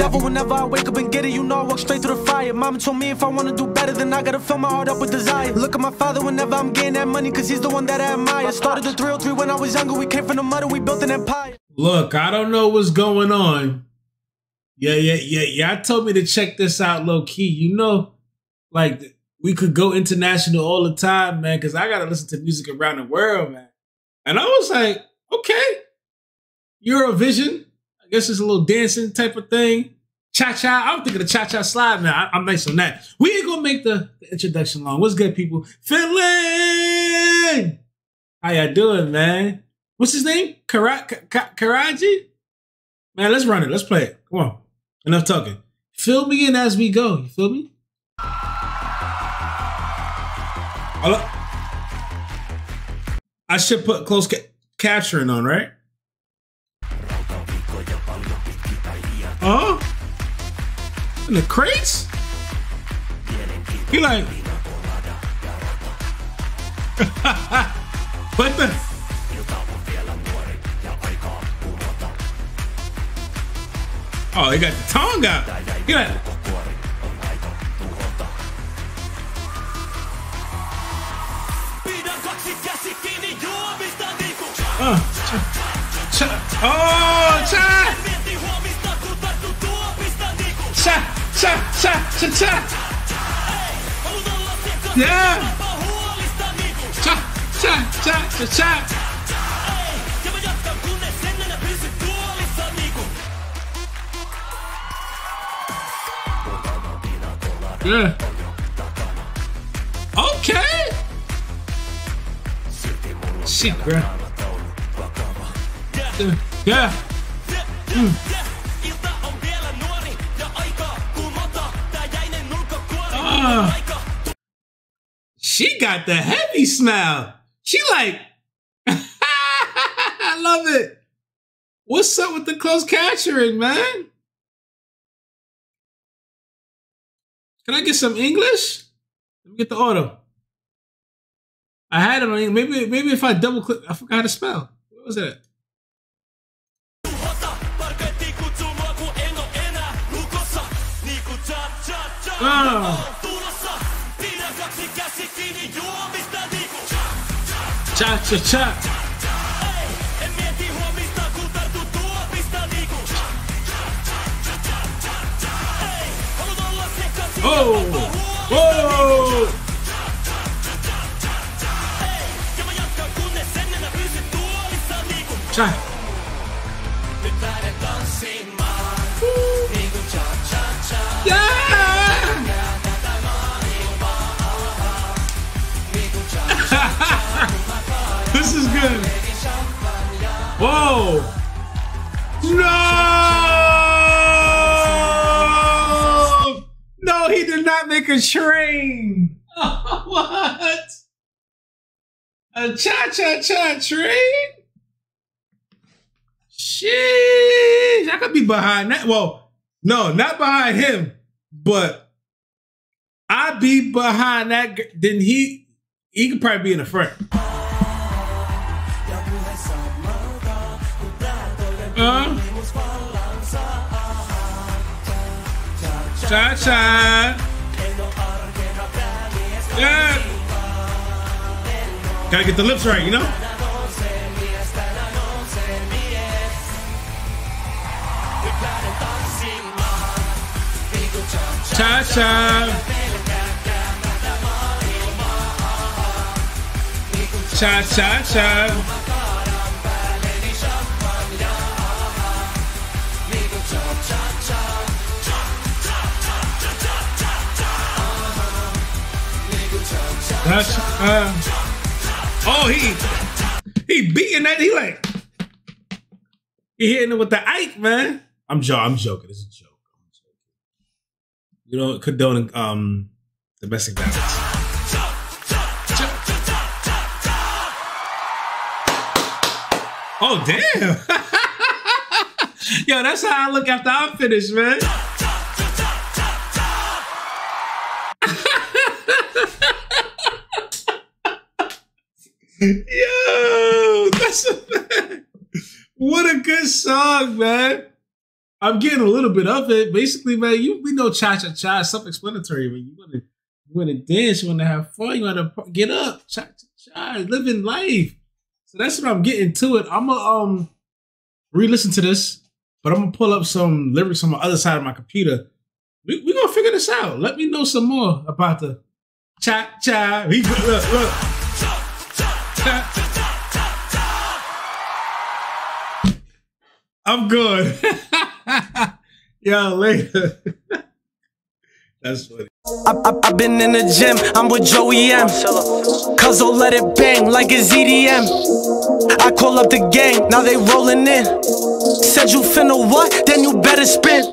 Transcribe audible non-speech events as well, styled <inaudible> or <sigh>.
devil whenever I wake up and get it. You know I walk straight through the fire. Mama told me if I wanna do better, then I gotta fill my heart up with desire. Look at my father whenever I'm getting that money, cause he's the one that I admire. Started the 303 when I was younger. We came from the mud we built an empire. Look, I don't know what's going on. Yeah, yeah, yeah. Y'all told me to check this out low key. You know, like we could go international all the time, man, because I gotta listen to music around the world, man. And I was like, okay, Eurovision. Guess it's a little dancing type of thing. Cha cha. I'm thinking the cha cha slide now. I, am nice on that. We ain't gonna make the, the introduction long. What's good, people? Finland. How y'all doing, man? What's his name? Kara- Karaji? Man, let's run it. Let's play it. Come on. Enough talking. Fill me in as we go. You feel me? I should put close ca- capturing on, right? Oh, in the crates? He like, <laughs> what the? Oh, he got the tongue out. He like, uh, cha, cha, oh, cha. Cha, cha, cha, cha. Yeah. Cha, cha, cha, cha, cha. Yeah. Okay. Secret. Yeah. yeah. Mm. She got the heavy smile. She like, <laughs> I love it. What's up with the close capturing, man? Can I get some English? Let me get the auto. I had it on maybe maybe if I double click, I forgot how to spell. What was that? Oh. Cha cha cha. Oh! Whoa! Cha. Yeah! Whoa! No! No, he did not make a train. <laughs> what? A cha-cha-cha train? Sheesh, I could be behind that. Well, no, not behind him, but I'd be behind that. Then he, he could probably be in the front. Cha cha. Yeah. Gotta get the lips right, you know? Cha cha. Cha cha cha. That's uh oh he he beating that he like he hitting it with the Ike man. I'm joking. I'm joking. It's a joke. You know, condoning um domestic violence. Oh damn! <laughs> Yo, that's how I look after I'm finished, man. Yo, that's a, what a good song, man. I'm getting a little bit of it. Basically, man, you we know cha cha cha self-explanatory. When you want to you want to dance, you want to have fun, you want to get up, cha cha cha, living life. So that's what I'm getting to it. I'm gonna um re-listen to this, but I'm gonna pull up some lyrics on the other side of my computer. We we gonna figure this out. Let me know some more about the cha cha. Look look. I'm good. <laughs> Yo, later. <laughs> That's funny. I, I, I been in the gym, I'm with Joey M. Cuz will let it bang like it's EDM. I call up the gang, now they rolling in. Said you finna what? Then you better spin.